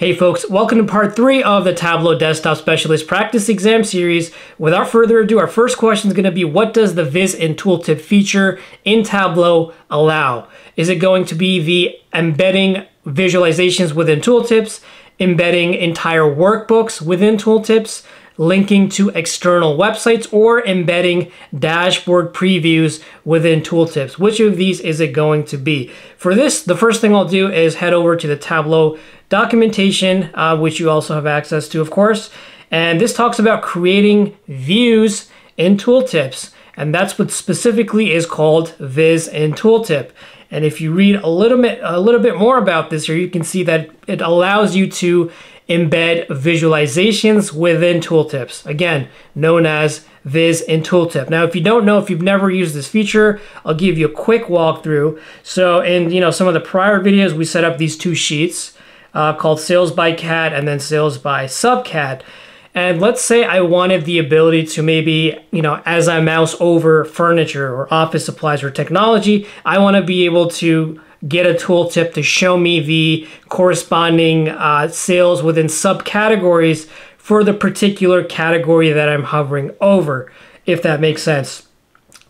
Hey folks, welcome to part three of the Tableau Desktop Specialist Practice Exam Series. Without further ado, our first question is going to be what does the Viz in Tooltip feature in Tableau allow? Is it going to be the embedding visualizations within tooltips, embedding entire workbooks within tooltips, linking to external websites, or embedding dashboard previews within tooltips. Which of these is it going to be? For this, the first thing I'll do is head over to the Tableau documentation, uh, which you also have access to, of course. And this talks about creating views in tooltips. And that's what specifically is called Viz in Tooltip. And if you read a little bit a little bit more about this here, you can see that it allows you to embed visualizations within tooltips. Again, known as Viz in Tooltip. Now, if you don't know, if you've never used this feature, I'll give you a quick walkthrough. So in you know some of the prior videos, we set up these two sheets uh, called Sales by Cat and then Sales by SubCat. And let's say I wanted the ability to maybe, you know, as I mouse over furniture or office supplies or technology, I want to be able to get a tooltip to show me the corresponding uh, sales within subcategories for the particular category that I'm hovering over, if that makes sense.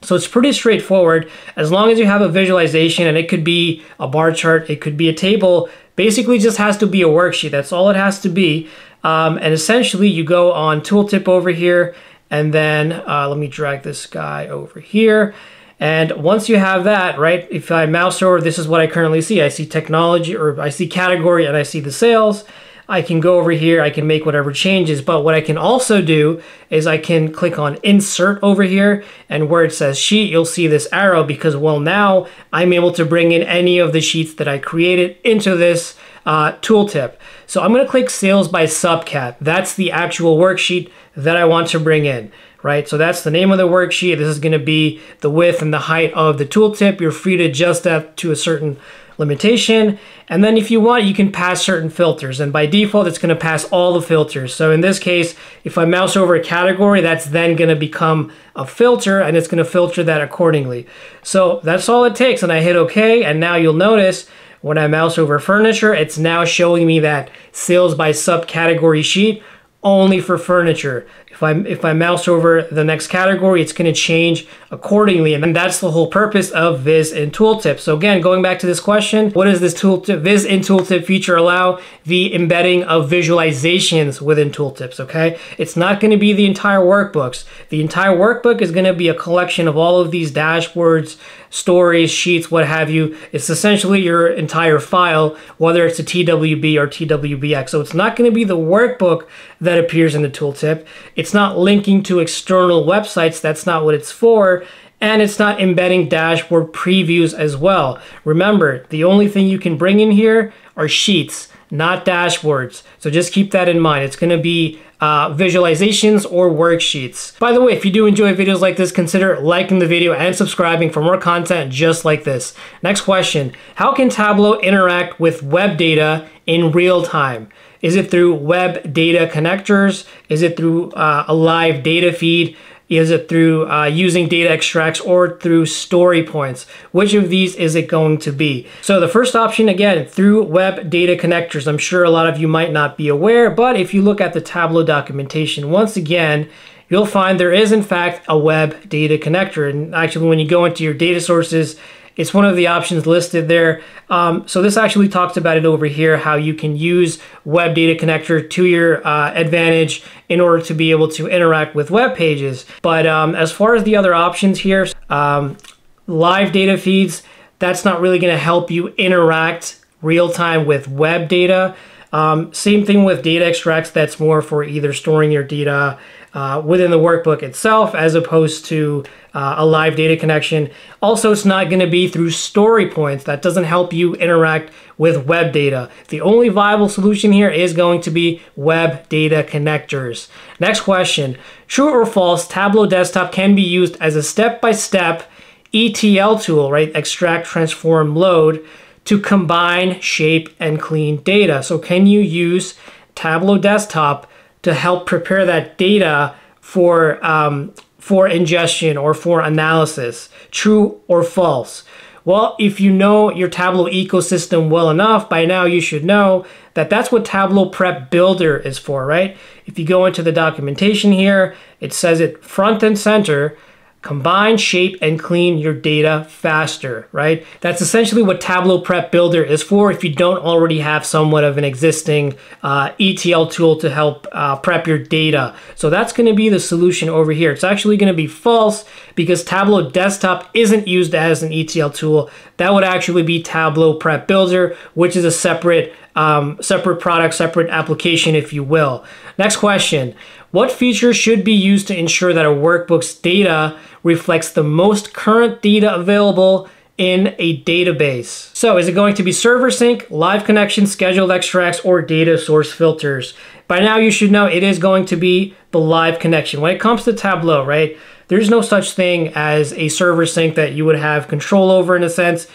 So it's pretty straightforward. As long as you have a visualization and it could be a bar chart, it could be a table, basically just has to be a worksheet. That's all it has to be. Um, and essentially you go on tooltip over here and then uh, let me drag this guy over here and once you have that, right, if I mouse over, this is what I currently see. I see technology or I see category and I see the sales. I can go over here, I can make whatever changes, but what I can also do is I can click on insert over here and where it says sheet, you'll see this arrow because well now I'm able to bring in any of the sheets that I created into this uh, tooltip. So I'm gonna click sales by subcat. That's the actual worksheet that I want to bring in right? So that's the name of the worksheet. This is going to be the width and the height of the tooltip. You're free to adjust that to a certain limitation. And then if you want, you can pass certain filters. And by default, it's going to pass all the filters. So in this case, if I mouse over a category, that's then going to become a filter and it's going to filter that accordingly. So that's all it takes. And I hit OK. And now you'll notice when I mouse over furniture, it's now showing me that sales by subcategory sheet only for furniture. If I, if I mouse over the next category, it's going to change accordingly. And that's the whole purpose of Viz in Tooltip. So again, going back to this question, what does this tooltip, Viz in Tooltip feature allow? The embedding of visualizations within tooltips, okay? It's not going to be the entire workbooks. The entire workbook is going to be a collection of all of these dashboards, stories, sheets, what have you. It's essentially your entire file, whether it's a TWB or TWBX. So it's not going to be the workbook that appears in the tooltip. It's not linking to external websites. That's not what it's for. And it's not embedding dashboard previews as well. Remember, the only thing you can bring in here are sheets, not dashboards. So just keep that in mind. It's going to be uh, visualizations or worksheets. By the way, if you do enjoy videos like this, consider liking the video and subscribing for more content just like this. Next question, how can Tableau interact with web data in real time? Is it through web data connectors? Is it through uh, a live data feed? Is it through uh, using data extracts or through story points? Which of these is it going to be? So the first option, again, through web data connectors. I'm sure a lot of you might not be aware, but if you look at the Tableau documentation, once again, you'll find there is in fact a web data connector. And actually when you go into your data sources, it's one of the options listed there. Um, so this actually talks about it over here, how you can use web data connector to your uh, advantage in order to be able to interact with web pages. But um, as far as the other options here, um, live data feeds, that's not really gonna help you interact real time with web data. Um, same thing with data extracts, that's more for either storing your data uh, within the workbook itself as opposed to uh, a live data connection. Also, it's not going to be through story points. That doesn't help you interact with web data. The only viable solution here is going to be web data connectors. Next question, true or false, Tableau Desktop can be used as a step-by-step -step ETL tool, right? Extract, transform, load to combine, shape, and clean data. So can you use Tableau Desktop to help prepare that data for, um, for ingestion or for analysis, true or false. Well, if you know your Tableau ecosystem well enough, by now you should know that that's what Tableau Prep Builder is for, right? If you go into the documentation here, it says it front and center, combine, shape, and clean your data faster, right? That's essentially what Tableau Prep Builder is for if you don't already have somewhat of an existing uh, ETL tool to help uh, prep your data. So that's gonna be the solution over here. It's actually gonna be false because Tableau Desktop isn't used as an ETL tool. That would actually be Tableau Prep Builder, which is a separate um, separate product, separate application, if you will. Next question. What features should be used to ensure that a workbook's data reflects the most current data available in a database. So is it going to be server sync, live connection, scheduled extracts, or data source filters? By now you should know it is going to be the live connection. When it comes to Tableau, right, there's no such thing as a server sync that you would have control over in a sense.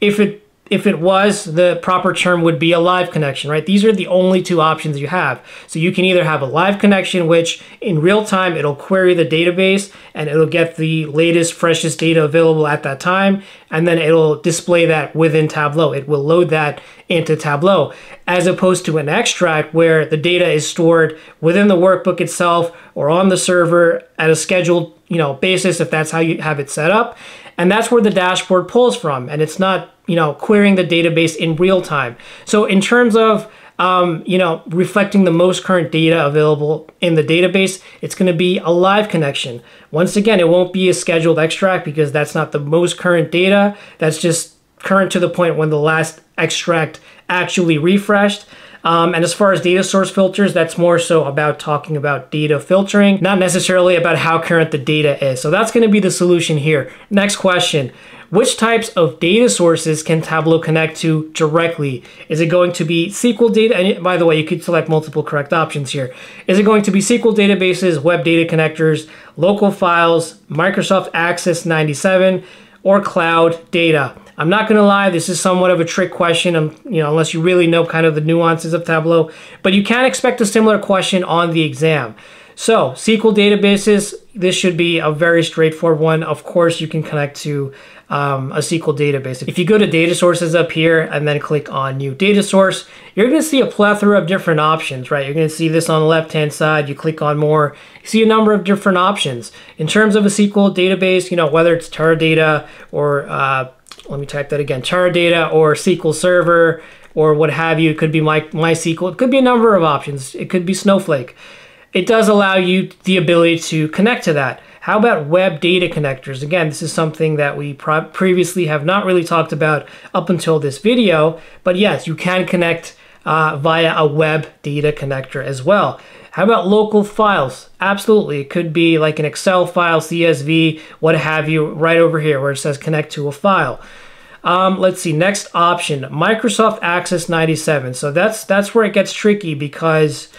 If it if it was, the proper term would be a live connection, right? These are the only two options you have. So you can either have a live connection, which in real time, it'll query the database and it'll get the latest, freshest data available at that time. And then it'll display that within Tableau. It will load that into Tableau, as opposed to an extract where the data is stored within the workbook itself or on the server at a scheduled you know, basis if that's how you have it set up. And that's where the dashboard pulls from. And it's not you know, querying the database in real time. So in terms of um, you know, reflecting the most current data available in the database, it's going to be a live connection. Once again, it won't be a scheduled extract because that's not the most current data. That's just current to the point when the last extract actually refreshed. Um, and as far as data source filters, that's more so about talking about data filtering, not necessarily about how current the data is. So that's going to be the solution here. Next question. Which types of data sources can Tableau connect to directly? Is it going to be SQL data? And by the way, you could select multiple correct options here. Is it going to be SQL databases, web data connectors, local files, Microsoft Access 97, or cloud data? I'm not going to lie, this is somewhat of a trick question, um, you know, unless you really know kind of the nuances of Tableau, but you can expect a similar question on the exam. So SQL databases, this should be a very straightforward one. Of course, you can connect to um, a SQL database. If you go to data sources up here and then click on new data source, you're going to see a plethora of different options, right? You're going to see this on the left-hand side. You click on more, you see a number of different options. In terms of a SQL database, you know, whether it's Teradata or, uh, let me type that again, Teradata or SQL Server or what have you. It could be My, MySQL. It could be a number of options. It could be Snowflake. It does allow you the ability to connect to that. How about web data connectors? Again, this is something that we previously have not really talked about up until this video, but yes, you can connect uh, via a web data connector as well. How about local files? Absolutely. It could be like an Excel file, CSV, what have you, right over here where it says connect to a file. Um, let's see, next option, Microsoft Access 97. So that's that's where it gets tricky because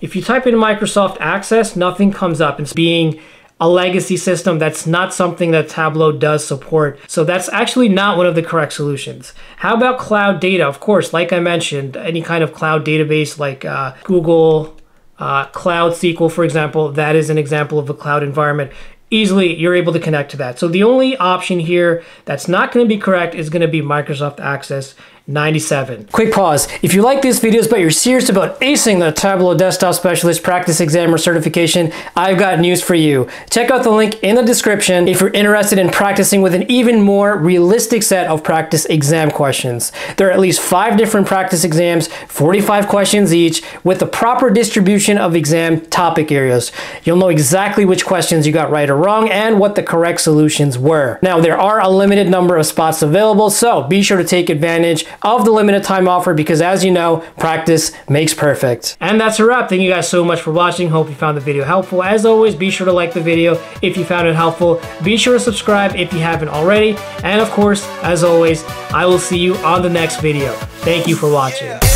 if you type in Microsoft Access, nothing comes up. It's being a legacy system. That's not something that Tableau does support. So that's actually not one of the correct solutions. How about cloud data? Of course, like I mentioned, any kind of cloud database like uh, Google, uh, Cloud SQL, for example, that is an example of a cloud environment easily you're able to connect to that. So the only option here that's not going to be correct is going to be Microsoft Access 97. Quick pause. If you like these videos but you're serious about acing the Tableau Desktop Specialist Practice Exam or Certification, I've got news for you. Check out the link in the description if you're interested in practicing with an even more realistic set of practice exam questions. There are at least five different practice exams, 45 questions each, with the proper distribution of exam topic areas. You'll know exactly which questions you got right or wrong and what the correct solutions were. Now, there are a limited number of spots available, so be sure to take advantage of the limited time offer because as you know, practice makes perfect. And that's a wrap. Thank you guys so much for watching. Hope you found the video helpful. As always, be sure to like the video if you found it helpful. Be sure to subscribe if you haven't already. And of course, as always, I will see you on the next video. Thank you for watching.